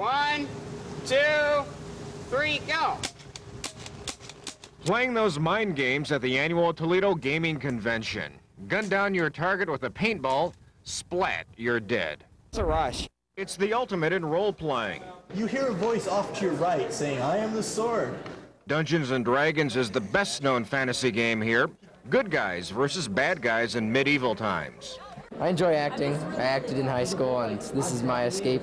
One, two, three, go. Playing those mind games at the annual Toledo Gaming Convention. Gun down your target with a paintball, splat, you're dead. It's a rush. It's the ultimate in role-playing. You hear a voice off to your right saying, I am the sword. Dungeons & Dragons is the best-known fantasy game here. Good guys versus bad guys in medieval times. I enjoy acting. I acted in high school, and this is my escape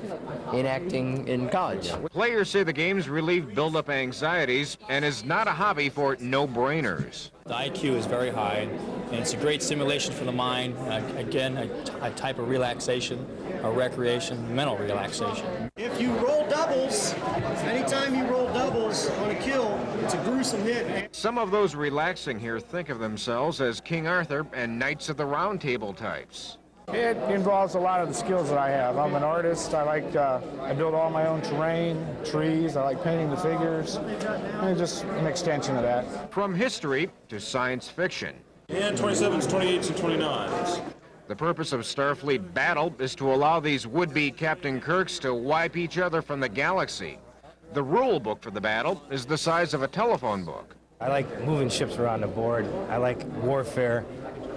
in acting in college. Players say the games relieve build-up anxieties and is not a hobby for no-brainers. The IQ is very high, and it's a great stimulation for the mind. Uh, again, a, a type of relaxation, a recreation, mental relaxation. If you roll doubles, anytime you roll doubles on a kill, it's a gruesome hit. Some of those relaxing here think of themselves as King Arthur and Knights of the Round Table types. It involves a lot of the skills that I have. I'm an artist. I like, uh, I build all my own terrain, trees. I like painting the figures. And it's just an extension of that. From history to science fiction. And 27s, 28s, and 29s. The purpose of Starfleet Battle is to allow these would-be Captain Kirks to wipe each other from the galaxy. The rule book for the battle is the size of a telephone book. I like moving ships around the board. I like warfare,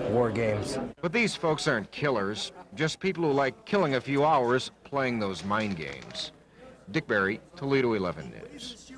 war games. But these folks aren't killers, just people who like killing a few hours playing those mind games. Dick Berry, Toledo 11 News.